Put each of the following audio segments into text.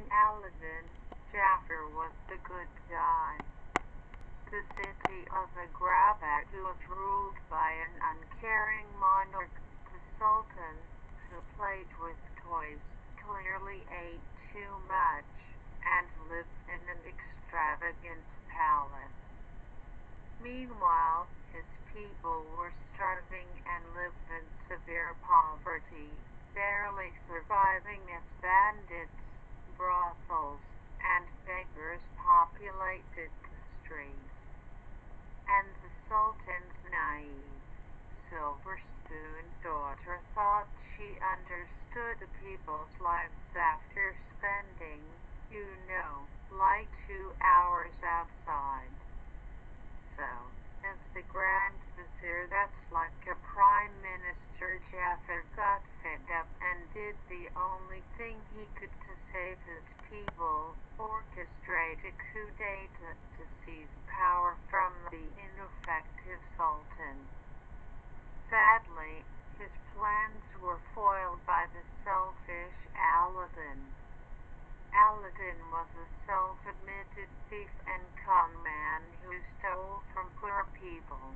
In Aladdin, Jafar was the good guy. The city of Agrabah was ruled by an uncaring monarch, the Sultan, who played with toys, clearly ate too much, and lived in an extravagant palace. Meanwhile, his people were starving and lived in severe poverty, streets. And the Sultan's naive, silver-spoon daughter thought she understood the people's lives after spending, you know, like two hours outside. So, as the Grand Vizier, that's like a Prime Minister, Jafar got fed up and did the only thing he could to save his people, orchestrate a coup d'etat to seize power from the ineffective Sultan. Sadly, his plans were foiled by the selfish Aladdin. Aladdin was a self-admitted thief and con man who stole from poor people.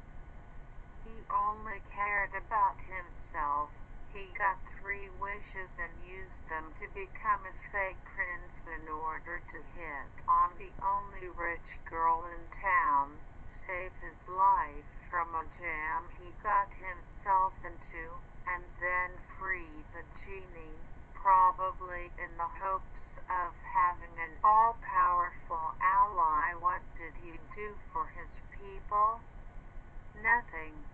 He only cared about himself. He got three wishes and used them to become a fake prince in order to hit on the only rich girl in town, save his life from a jam he got himself into, and then free the genie, probably in the hopes of having an all-powerful ally. What did he do for his people? Nothing.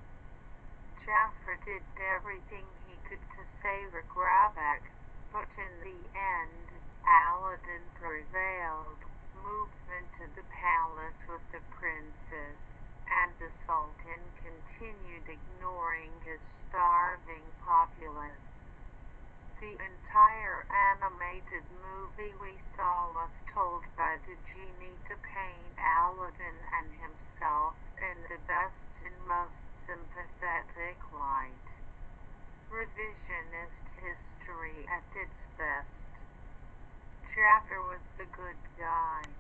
Jafar did everything he could to save Agrabah, but in the end, Aladdin prevailed, moved into the palace with the princess, and the Sultan continued ignoring his starving populace. The entire animated movie we saw was told by the genie to paint Aladdin and himself in the best and most sympathetic light. Revisionist history at its best. Jafar was the good guy.